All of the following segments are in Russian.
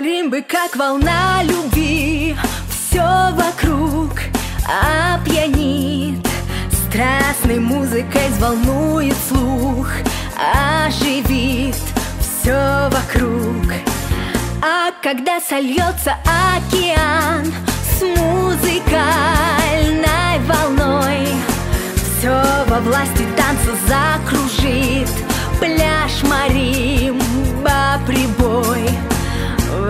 маримбы, как волна любви. Все вокруг опьянит. Страстной музыкой взволнует слух. Оживит все вокруг. А когда сольется океан С музыкальной волной Все во власти танца закружит. Пляж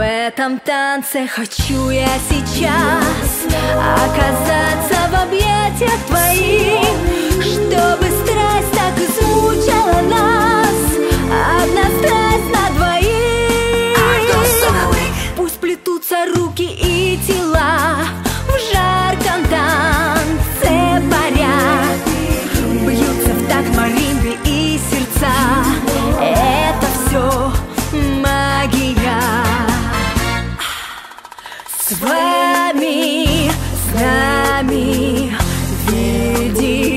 В этом танце хочу я сейчас Оказаться в объятиях нами Видим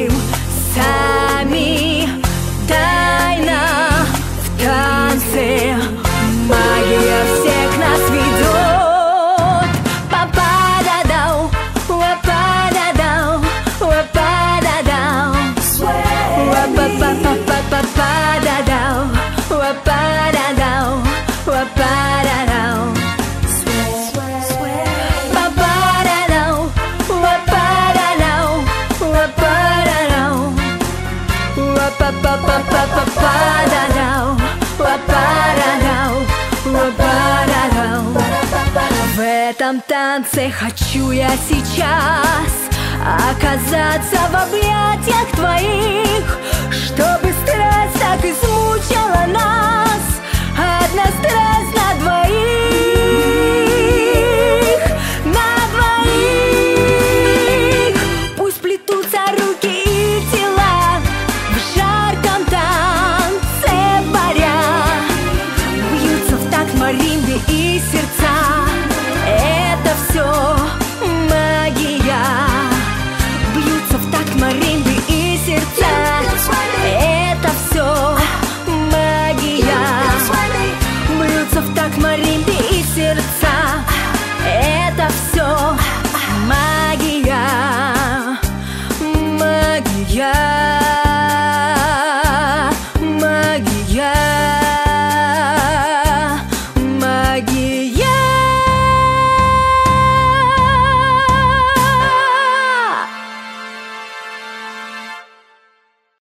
В этом танце хочу я сейчас Оказаться в объятиях твоих Чтобы страсть так измучила нас Yeah.